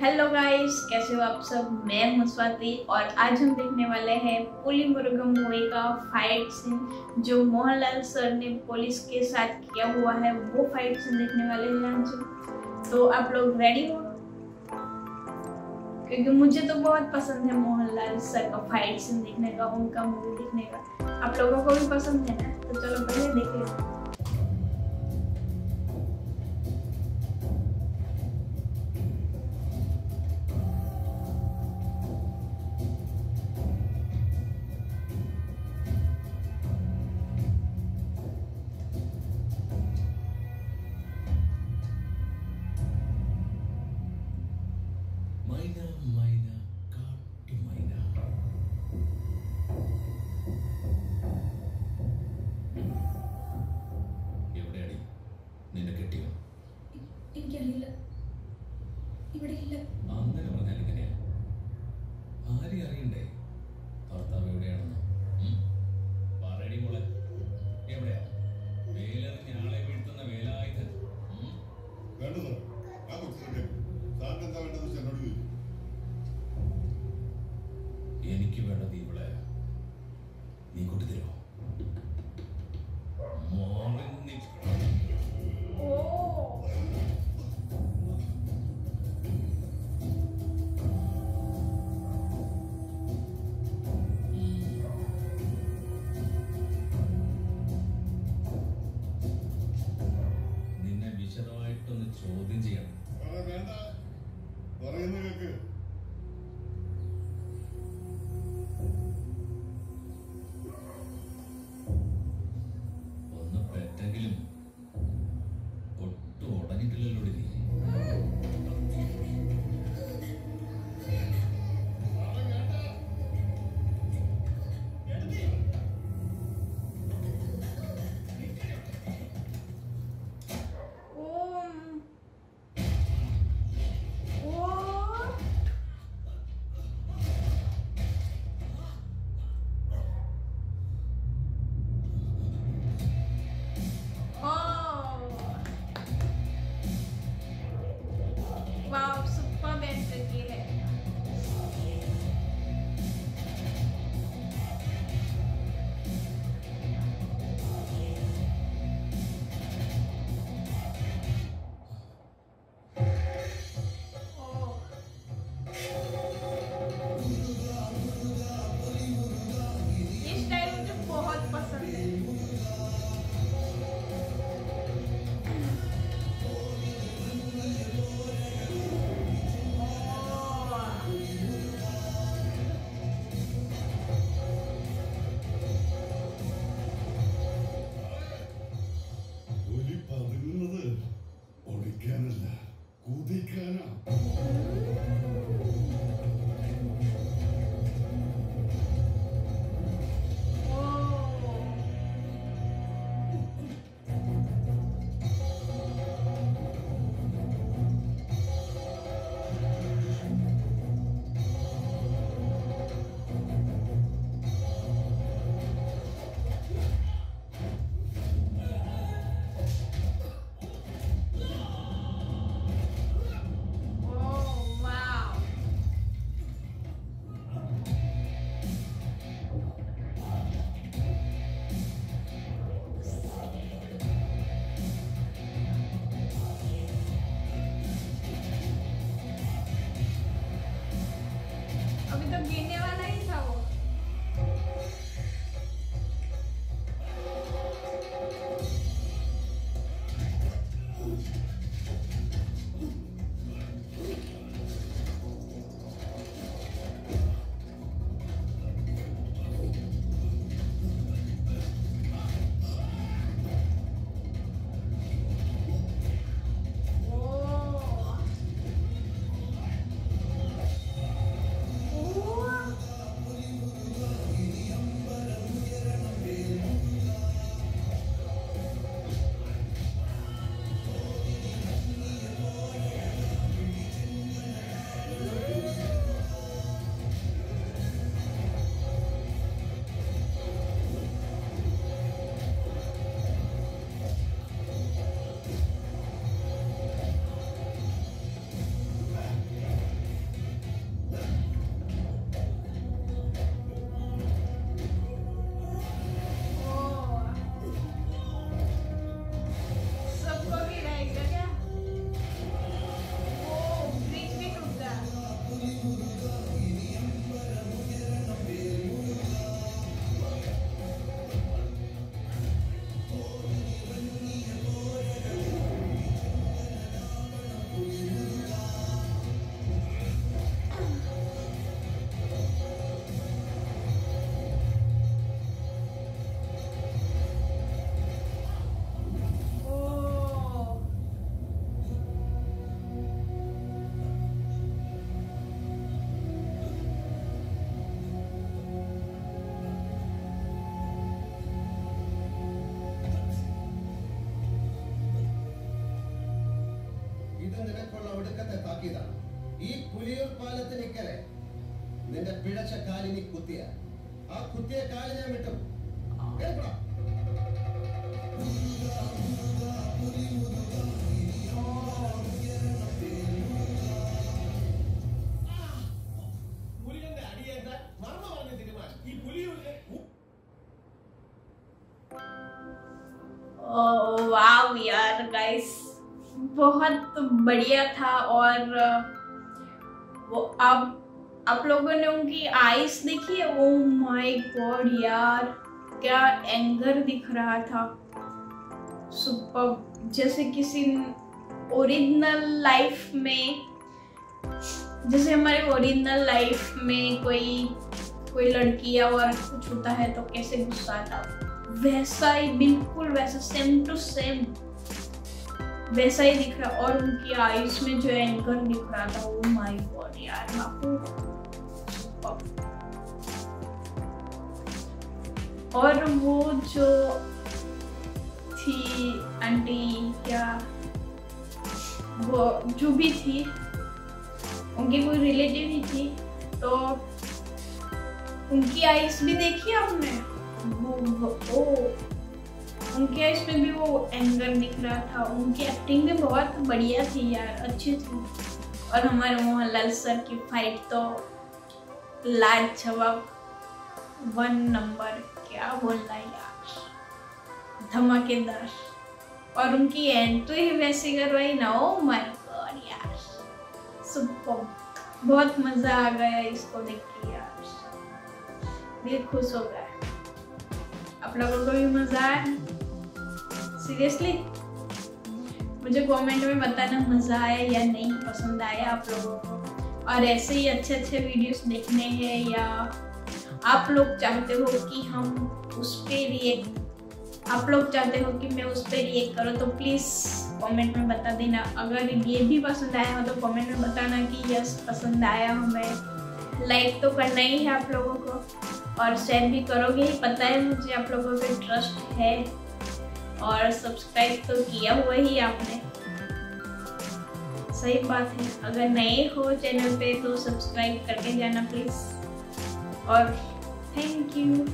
Hello guys कैसे हो आप सब? मैं हूँ स्वाति और आज हम देखने वाले हैं पुली मुरुगम मूवी का फाइट सीन जो मोहनलाल सर ने पुलिस के साथ किया हुआ है। वो फाइट सीन देखने वाले हैं आज तो आप लोग रेडी हो? क्योंकि मुझे तो बहुत पसंद है मोहनलाल सर का फाइट सीन देखने का, उनका मूवी देखने का। आप लोगों को भी पसंद है ना? तो चलो पहले देख लेते हैं। because ഒടുക്കത്തെ താക്കീതാണ്. ഈ പുലിയൂർ പാലത്തിനിക്കലെ നിന്റെ പിഴച്ച കാലിനി കുത്തിയ. ആ കുത്തിയ കാൽ ഞാൻ വിട്ടും. കേൾക്കണോ? बहुत बढ़िया था और वो आप आप लोगों ने उनकी आईज देखी है। ओ माय गॉड यार, क्या एंगर दिख रहा था। सुपर, जैसे किसी ओरिजिनल लाइफ में, जैसे हमारे ओरिजिनल लाइफ में कोई कोई लड़की या और कुछ होता है तो कैसे गुस्सा आता। वैसा ही, बिल्कुल वैसा सेम टू सेम वैसा ही दिख रहा और उनकी आईज में जो एंकर दिख रहा था ओ माय गॉड यार और वो जो थी आंटी क्या, वो जो भी थी, उनकी कोई रिलेटिव ही थी तो उनकी आईज भी देखी आपने? वो, वो- ओ उनके आईज में भी वो एंगर दिख रहा था। उनकी एक्टिंग भी बहुत बढ़िया थी यार, अच्छी थी। और हमारे मोहनलाल सर की फाइट तो लाजवाब। वन नंबर क्या बोलना यार। धमाकेदार। और उनकी एंट्री ही वैसी करवाई ना ओ माय गॉड यार। सुपर बहुत मज़ा आ गया इसको देख के यार। दिल खुश हो गया। आप लोगों को भी मज़ा आया? सीरियसली मुझे कमेंट में बताना मज़ा आया या नहीं, पसंद आया आप लोगों को? और ऐसे ही अच्छे अच्छे वीडियोस देखने हैं या आप लोग चाहते हो कि हम उस पर रिएक्ट आप लोग चाहते हो कि मैं उस पर रिएक्ट करूँ तो प्लीज़ कमेंट में बता देना। अगर ये भी पसंद आया हो तो कमेंट में बताना कि यस पसंद आया हमें लाइक तो करना ही है आप लोगों को और शेयर भी करोगे। पता है मुझे आप लोगों पे ट्रस्ट है। और सब्सक्राइब तो किया हुआ ही आपने। सही बात है। अगर नए हो चैनल पे तो सब्सक्राइब करके जाना प्लीज़ और थैंक यू